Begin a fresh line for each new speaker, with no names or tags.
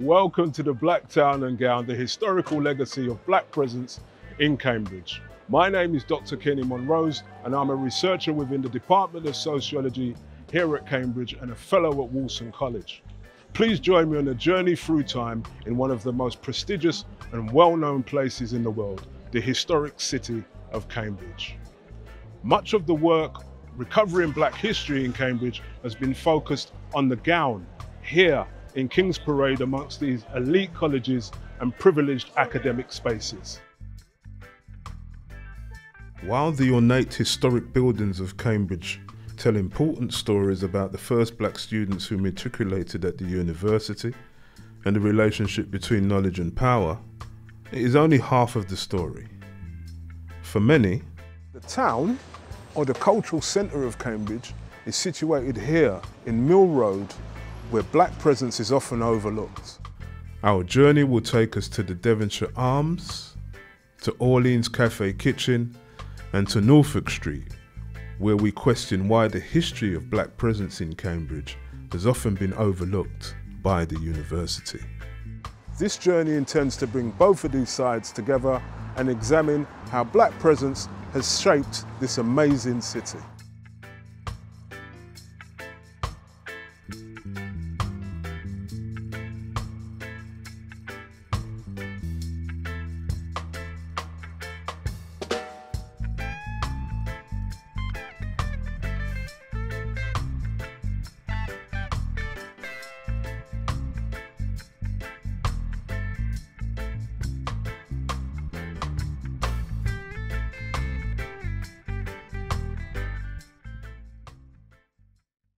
Welcome to the Black Town and Gown, the historical legacy of black presence in Cambridge. My name is Dr. Kenny Monrose, and I'm a researcher within the Department of Sociology here at Cambridge and a fellow at Wolfson College. Please join me on a journey through time in one of the most prestigious and well-known places in the world, the historic city of Cambridge. Much of the work recovering black history in Cambridge has been focused on the gown here in King's Parade amongst these elite colleges and privileged academic spaces. While the ornate historic buildings of Cambridge tell important stories about the first black students who matriculated at the university and the relationship between knowledge and power, it is only half of the story. For many, the town, or the cultural centre of Cambridge, is situated here in Mill Road where black presence is often overlooked. Our journey will take us to the Devonshire Arms, to Orleans Cafe Kitchen, and to Norfolk Street, where we question why the history of black presence in Cambridge has often been overlooked by the university. This journey intends to bring both of these sides together and examine how black presence has shaped this amazing city.